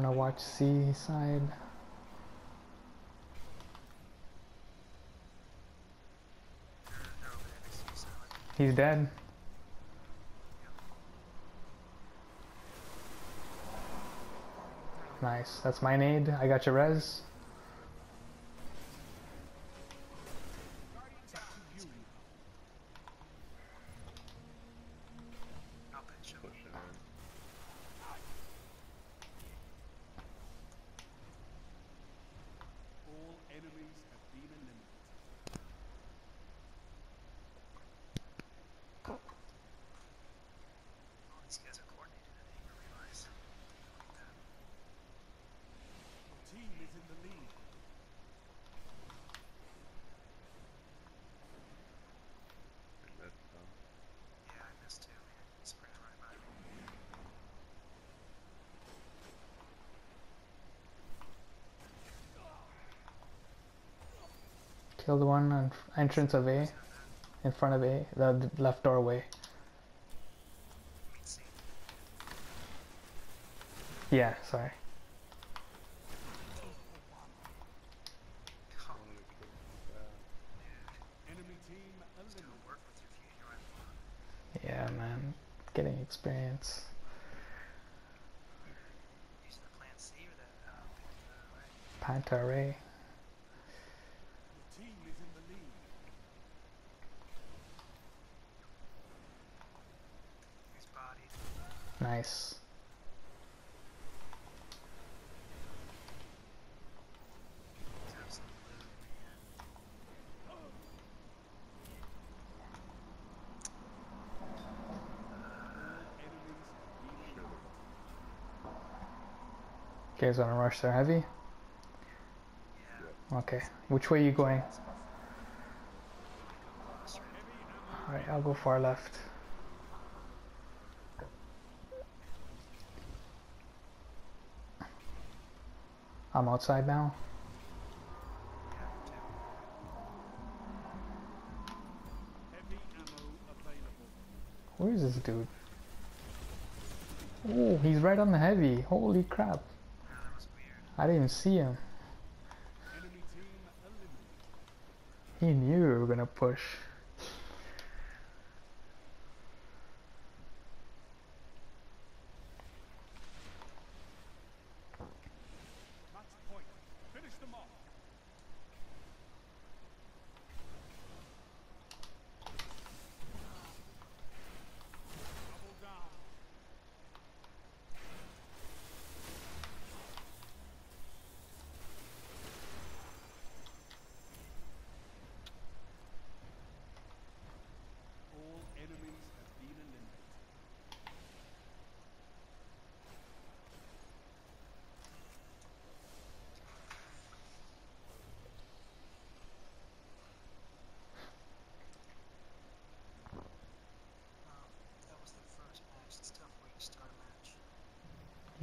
Gonna watch C side. They're, they're over there next to you, Silent. He's dead. Nice. That's my nade. I got your res. I'll pinch him. Pushing in. All enemies have been eliminated. All these guys are coordinated. I didn't even realize. Look at that. Your team is in the lead. Big red stuff. Yeah, I missed too, man. He sprayed right by me. Killed one on entrance of A, in front of A, the the left doorway. Yeah, sorry. Oh, Only kill that. dude. Enemy team Just eliminated. gonna work with your fusion rifle. Yeah, man. Getting experience. Using the plan C or the, uh, uh, right? Panta Rhei. Your team is in the lead. He's bodied. Nice. He's absolute loot, man. Enemies have been eliminated. You guys wanna rush their heavy? Okay. Which way are you going? Alright, I'll go far left. I'm outside now. Where is this dude? Oh, he's right on the heavy. Holy crap. I didn't even see him. He knew we were gonna push.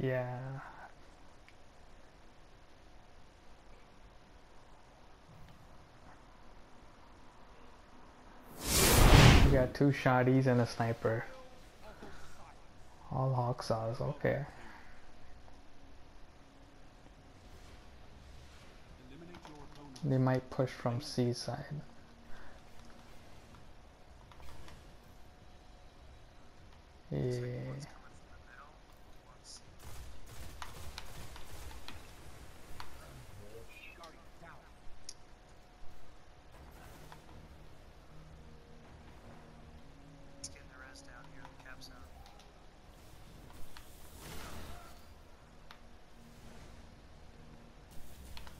Yeah. We got two shotties and a sniper. All Hawksaws, okay. They might push from C side. Yeah. one's coming from the middle, one's he's getting the res down here in the cap zone.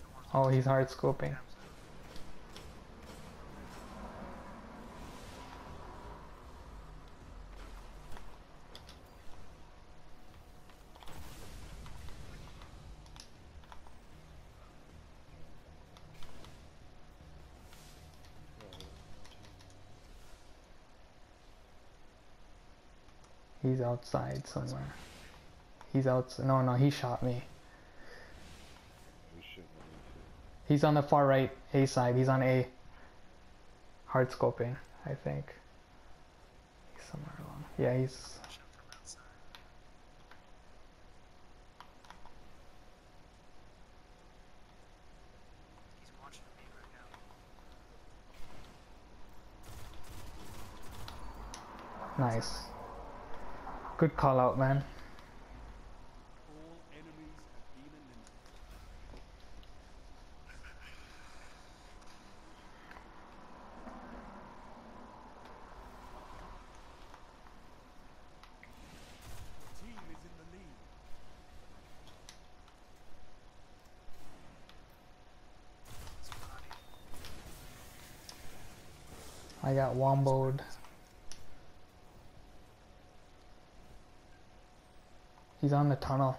The one's Oh, he's hard scoping. He's outside somewhere. He's out. No, no, he shot me. He's on the far right, A side. He's on A. Hard scoping, I think. He's somewhere along. Yeah, he's. Nice. Good call out, man. I got womboed. He's on the tunnel.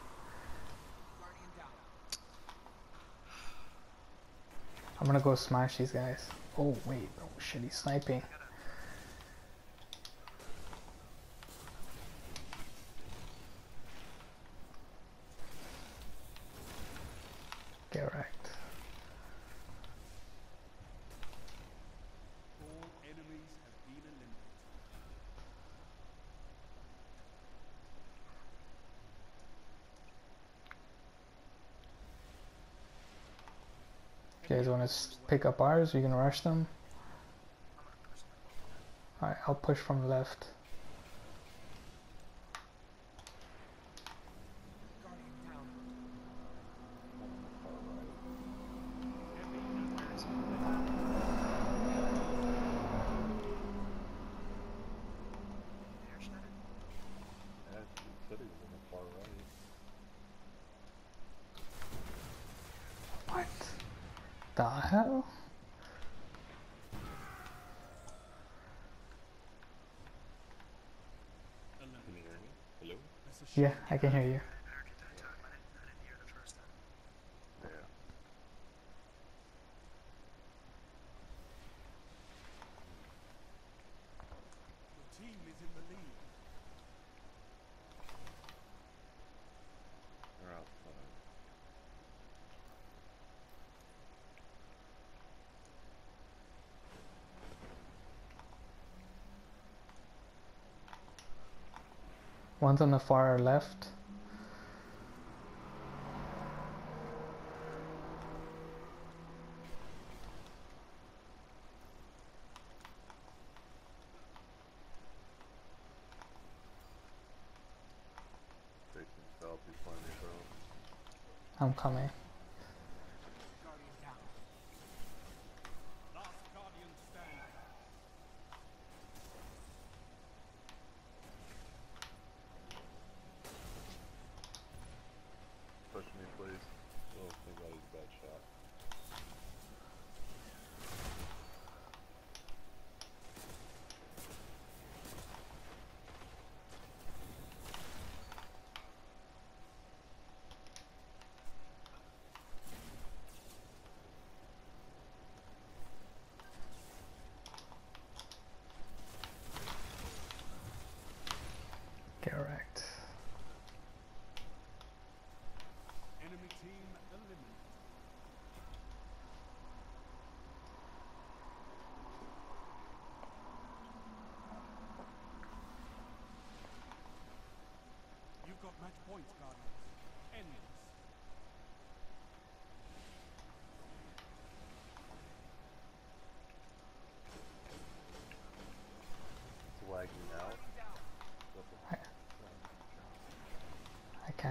I'm gonna go smash these guys. Oh wait, oh shit, he's sniping. You guys want to pick up ours? You can rush them. Alright, I'll push from left. hell? Yeah, I can hear you. One's on the far left. I'm coming.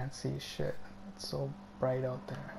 Can't see shit. It's so bright out there.